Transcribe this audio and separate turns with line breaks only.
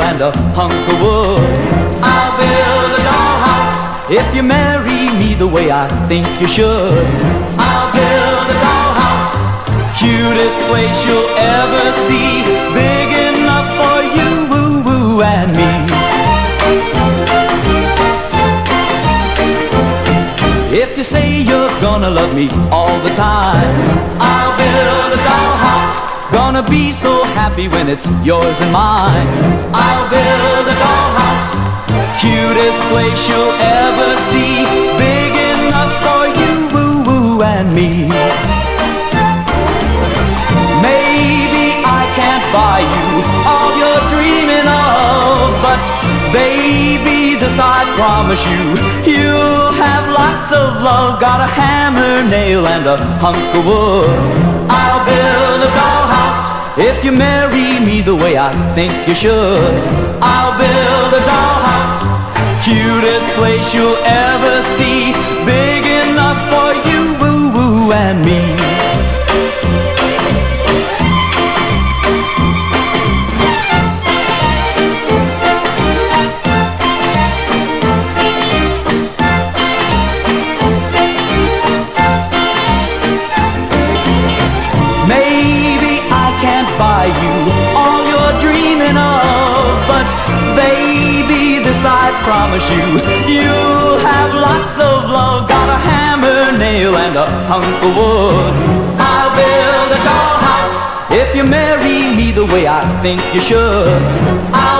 and a hunk of wood. I'll build a dollhouse if you marry me the way I think you should. I'll build a dollhouse, cutest place you'll ever see, big enough for you, woo, woo, and me. If you say you're gonna love me all the time, I'll. Gonna be so happy when it's yours and mine. I'll build a dollhouse, cutest place you'll ever see, big enough for you, woo, woo, and me. Maybe I can't buy you all you're dreaming of, but baby, this I promise you, you'll have lots of love. Got a hammer, nail, and a hunk of wood. I'll build if you marry me the way I think you should. I'll build a dollhouse, cutest place you'll ever see, big enough for you, woo, woo, and me. Baby, this I promise you, you'll have lots of love. Got a hammer, nail, and a hunk of wood. I'll build a dollhouse if you marry me the way I think you should. I'll